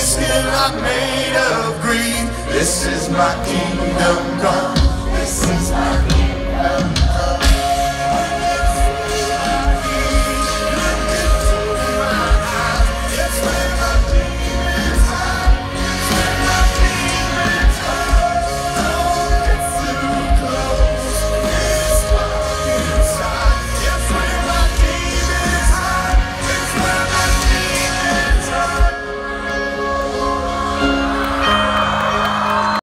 skin I'm made of green. This is my kingdom come.